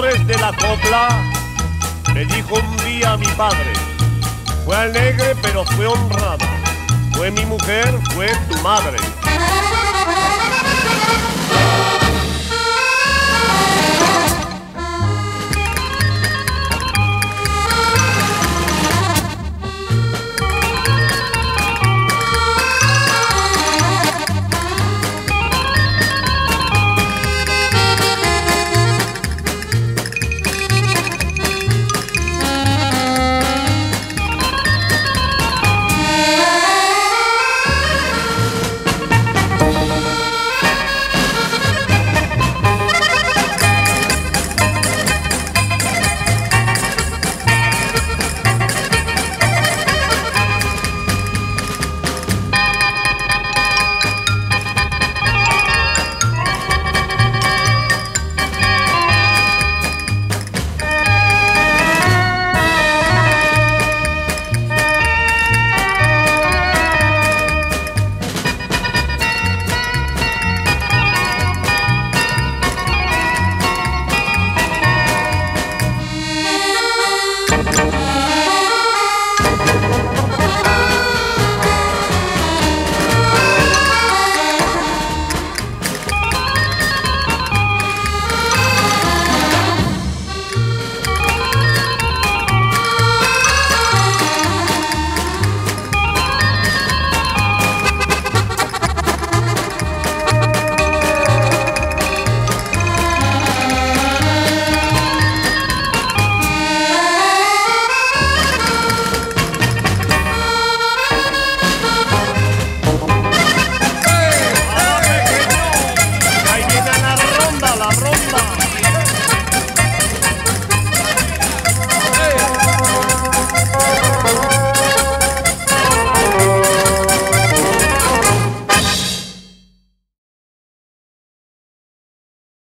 de la copla, me dijo un día mi padre, fue alegre pero fue honrada, fue mi mujer, fue tu madre.